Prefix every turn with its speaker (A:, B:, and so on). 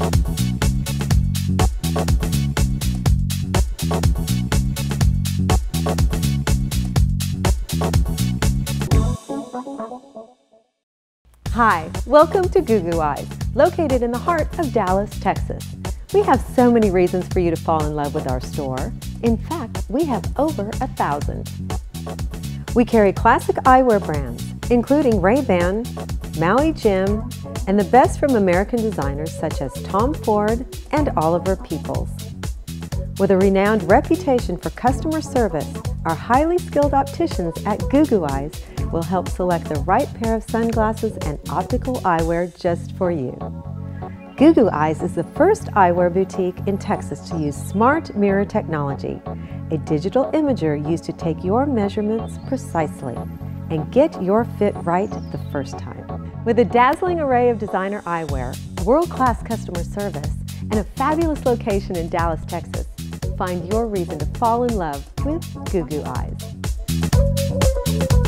A: Hi, welcome to Goo Goo Eyes, located in the heart of Dallas, Texas. We have so many reasons for you to fall in love with our store. In fact, we have over a thousand. We carry classic eyewear brands, including Ray-Ban, Maui Jim, and the best from American designers such as Tom Ford and Oliver Peoples. With a renowned reputation for customer service, our highly skilled opticians at Goo Eyes will help select the right pair of sunglasses and optical eyewear just for you. Goo Goo Eyes is the first eyewear boutique in Texas to use smart mirror technology, a digital imager used to take your measurements precisely and get your fit right the first time. With a dazzling array of designer eyewear, world-class customer service, and a fabulous location in Dallas, Texas, find your reason to fall in love with Goo Goo Eyes.